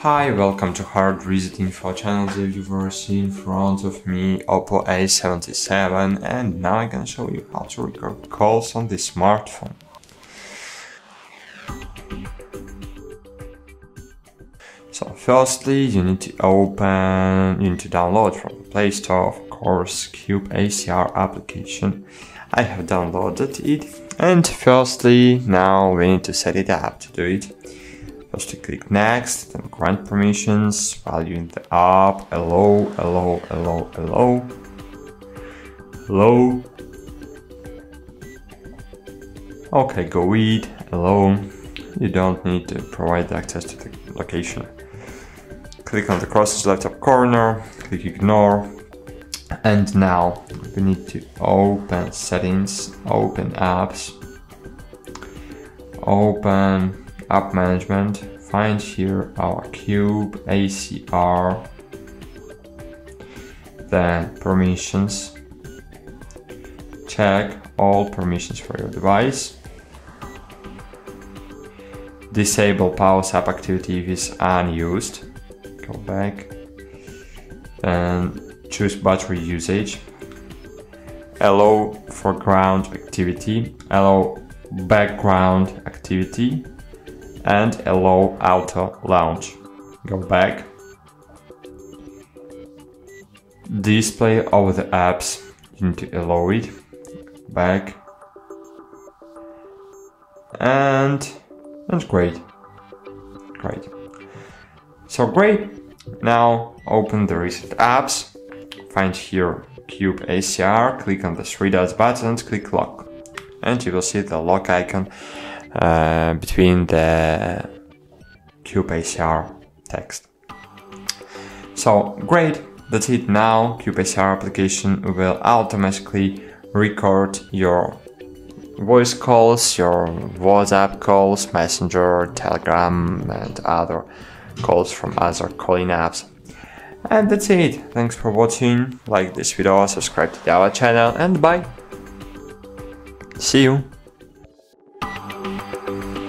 Hi, welcome to Hard Reset Info channel. The viewer see in front of me Oppo A77 and now I'm gonna show you how to record calls on this smartphone. So firstly you need to open, you need to download from the Play Store of course Cube ACR application. I have downloaded it and firstly now we need to set it up to do it. First click next, then grant permissions, value in the app, allow, allow, allow, allow, allow. Okay, go read, allow. You don't need to provide access to the location. Click on the cross left top corner, click ignore, and now we need to open settings, open apps, open app management, find here our cube ACR, then permissions, check all permissions for your device, disable power app activity if it's unused, go back, and choose battery usage, allow foreground activity, allow background activity, and allow auto launch. Go back. Display of the apps, you need to allow it. Back. And that's great. Great. So great. Now open the recent apps. Find here Cube ACR, click on the three dots buttons, click lock. And you will see the lock icon uh, between the CubeACR text. So great, that's it now. CubeACR application will automatically record your voice calls, your WhatsApp calls, Messenger, Telegram, and other calls from other calling apps. And that's it. Thanks for watching. Like this video, subscribe to our channel, and bye. See you. Thank you.